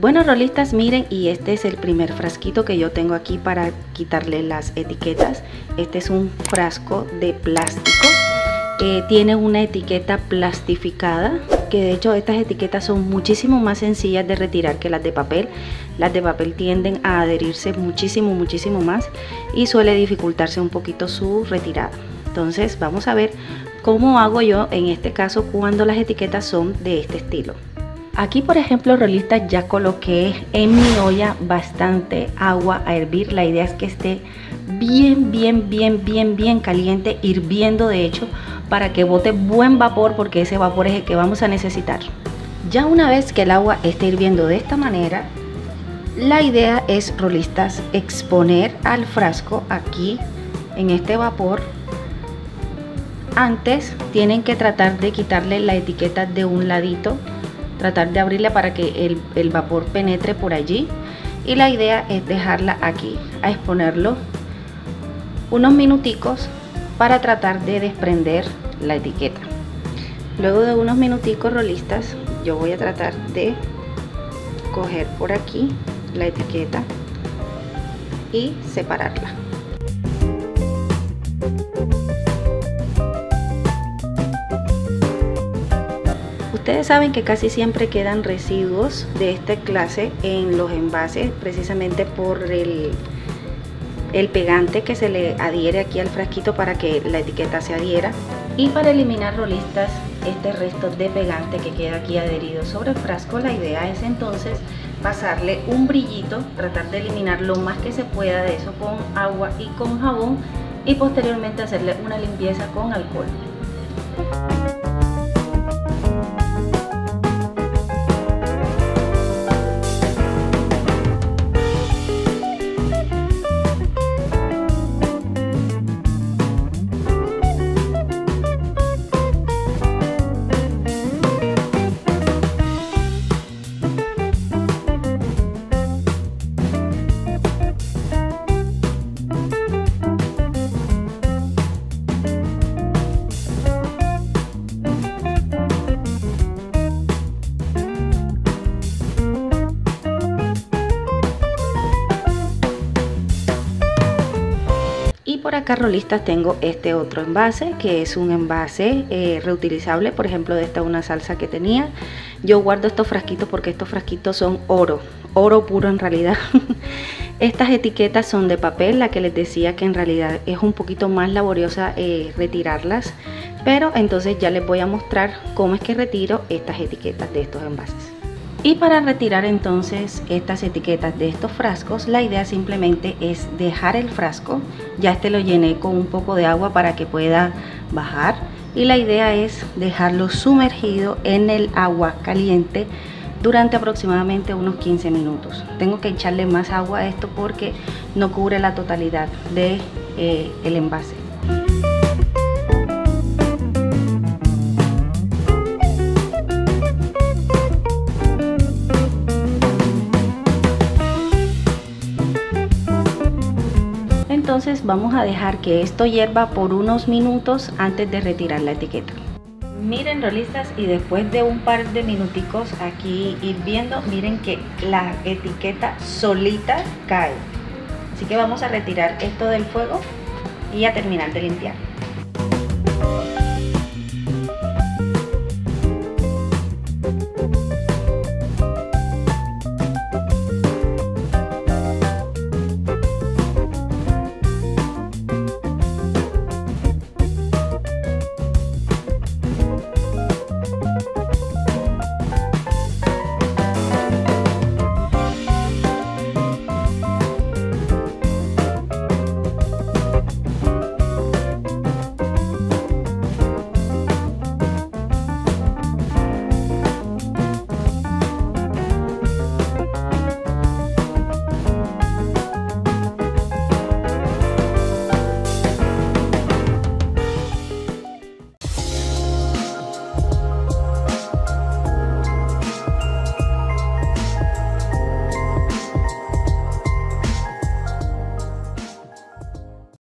Bueno rolistas miren y este es el primer frasquito que yo tengo aquí para quitarle las etiquetas. Este es un frasco de plástico. que tiene una etiqueta plastificada que de hecho estas etiquetas son muchísimo más sencillas de retirar que las de papel. Las de papel tienden a adherirse muchísimo, muchísimo más y suele dificultarse un poquito su retirada. Entonces vamos a ver cómo hago yo en este caso cuando las etiquetas son de este estilo. Aquí por ejemplo rolista ya coloqué en mi olla bastante agua a hervir. La idea es que esté bien, bien, bien, bien, bien caliente, hirviendo de hecho, para que bote buen vapor porque ese vapor es el que vamos a necesitar. Ya una vez que el agua esté hirviendo de esta manera, la idea es rolistas exponer al frasco aquí en este vapor. Antes tienen que tratar de quitarle la etiqueta de un ladito tratar de abrirla para que el, vapor penetre por allí. Y la idea es dejarla aquí a exponerlo unos minuticos para tratar de desprender la etiqueta. Luego de unos minuticos rolistas yo voy a tratar de coger por aquí la etiqueta y separarla Ustedes saben que casi siempre quedan residuos de esta clase en los envases precisamente por el, pegante que se le adhiere aquí al frasquito para que la etiqueta se adhiera. Y para eliminar rolistas este resto de pegante que queda aquí adherido sobre el frasco la idea es entonces pasarle un brillito tratar de eliminar lo más que se pueda de eso con agua y con jabón y posteriormente hacerle una limpieza con alcohol por acá rolistas tengo este otro envase que es un envase eh, reutilizable por ejemplo de esta una salsa que tenía. Yo guardo estos frasquitos porque estos frasquitos son oro oro puro en realidad. Estas etiquetas son de papel la que les decía que en realidad es un poquito más laboriosa eh, retirarlas pero entonces ya les voy a mostrar cómo es que retiro estas etiquetas de estos envases y para retirar entonces estas etiquetas de estos frascos, la idea simplemente es dejar el frasco, ya este lo llené con un poco de agua para que pueda bajar y la idea es dejarlo sumergido en el agua caliente durante aproximadamente unos 15 minutos. Tengo que echarle más agua a esto porque no cubre la totalidad del de, eh, envase. Entonces vamos a dejar que esto hierva por unos minutos antes de retirar la etiqueta. Miren rolistas y después de un par de minuticos aquí hirviendo miren que la etiqueta solita cae. Así que vamos a retirar esto del fuego y a terminar de limpiar